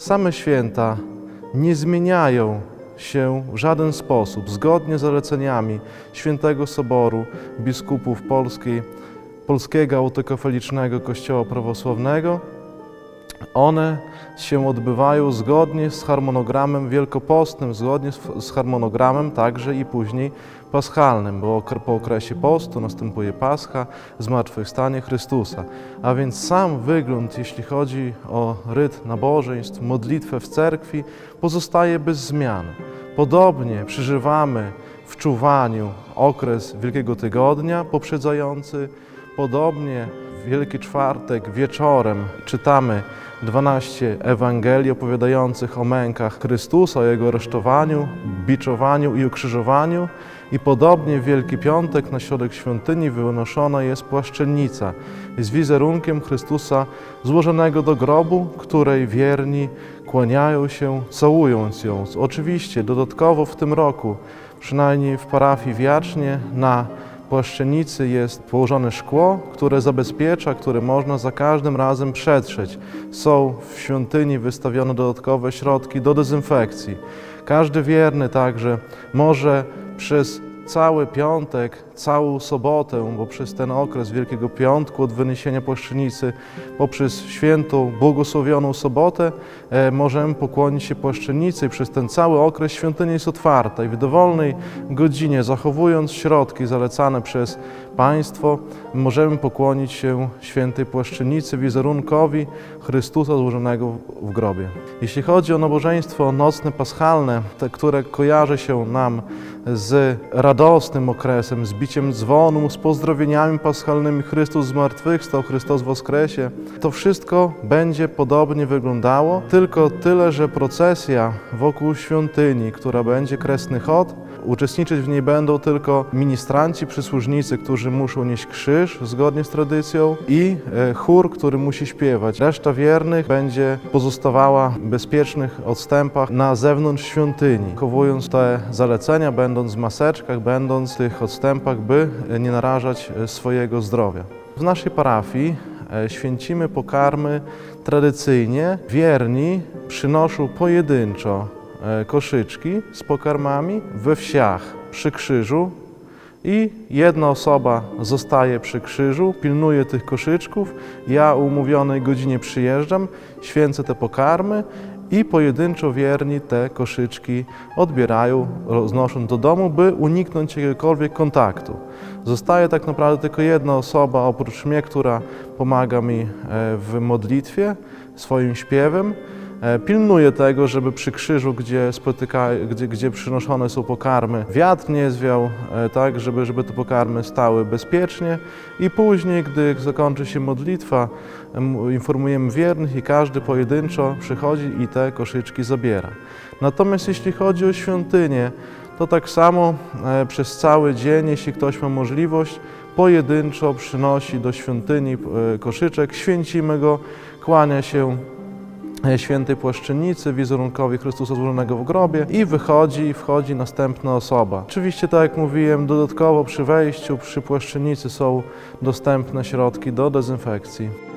Same święta nie zmieniają się w żaden sposób, zgodnie z zaleceniami Świętego Soboru biskupów Polskiej, Polskiego Autokefalicznego Kościoła Prawosławnego. One się odbywają zgodnie z harmonogramem wielkopostnym, zgodnie z, harmonogramem także i później paschalnym, bo po okresie postu następuje Pascha, zmartwychwstanie Chrystusa. A więc sam wygląd, jeśli chodzi o ryt nabożeństw, modlitwę w cerkwi, pozostaje bez zmian. Podobnie przeżywamy w czuwaniu okres Wielkiego Tygodnia poprzedzający, podobnie w Wielki Czwartek wieczorem czytamy 12 Ewangelii opowiadających o mękach Chrystusa, o Jego aresztowaniu, biczowaniu i ukrzyżowaniu. I podobnie w Wielki Piątek na środek świątyni wynoszona jest płaszczennica z wizerunkiem Chrystusa złożonego do grobu, której wierni kłaniają się, całując ją. Oczywiście dodatkowo w tym roku, przynajmniej w parafii Wiacznie, na płaszczenicy jest położone szkło, które zabezpiecza, które można za każdym razem przetrzeć. Są w świątyni wystawione dodatkowe środki do dezynfekcji. Każdy wierny także może przez cały piątek, całą sobotę, bo przez ten okres Wielkiego Piątku od wyniesienia płaszczenicy, poprzez świętą, błogosławioną sobotę, e, możemy pokłonić się płaszczenicy i przez ten cały okres świątynia jest otwarta i w dowolnej godzinie, zachowując środki zalecane przez Państwo, możemy pokłonić się świętej płaszczenicy, wizerunkowi Chrystusa złożonego w grobie. Jeśli chodzi o nabożeństwo nocne, paschalne, te, które kojarzy się nam z radosnym okresem, z biciem dzwonu, z pozdrowieniami paschalnymi Chrystus zmartwychwstał, Chrystus woskresie, to wszystko będzie podobnie wyglądało, tylko tyle, że procesja wokół świątyni, która będzie kresny chod, Uczestniczyć w niej będą tylko ministranci, przysłużnicy, którzy muszą nieść krzyż zgodnie z tradycją i e, chór, który musi śpiewać. Reszta wiernych będzie pozostawała w bezpiecznych odstępach na zewnątrz świątyni, chowując te zalecenia, będąc w maseczkach, będąc w tych odstępach, by nie narażać e, swojego zdrowia. W naszej parafii e, święcimy pokarmy tradycyjnie. Wierni przynoszą pojedynczo e, koszyczki z pokarmami we wsiach przy krzyżu i jedna osoba zostaje przy krzyżu, pilnuje tych koszyczków. Ja o umówionej godzinie przyjeżdżam, święcę te pokarmy i pojedynczo wierni te koszyczki odbierają, roznoszą do domu, by uniknąć jakiegokolwiek kontaktu. Zostaje tak naprawdę tylko jedna osoba oprócz mnie, która pomaga mi e, w modlitwie, swoim śpiewem. E, Pilnuje tego, żeby przy krzyżu, gdzie, spotyka, gdzie, gdzie przynoszone są pokarmy, wiatr nie zwiał, e, tak, żeby, żeby te pokarmy stały bezpiecznie. I później, gdy zakończy się modlitwa, em, informujemy wiernych i każdy pojedynczo przychodzi i te koszyczki zabiera. Natomiast jeśli chodzi o świątynię, to tak samo e, przez cały dzień, jeśli ktoś ma możliwość, pojedynczo przynosi do świątyni koszyczek, święcimy go, kłania się świętej płaszczynicy, wizerunkowi Chrystusa złożonego w grobie i wychodzi wchodzi następna osoba. Oczywiście, tak jak mówiłem, dodatkowo przy wejściu, przy płaszczynicy są dostępne środki do dezynfekcji.